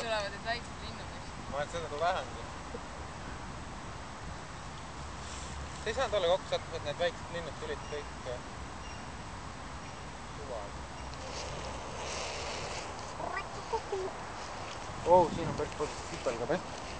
tulevad need väiksed linnud vist. ma olen seda vähendanud. sa ei saanud olla kokku sattunud, need väiksed linnud tulid kõik suvad. oo oh,, siin on päris palju küpelga pehku.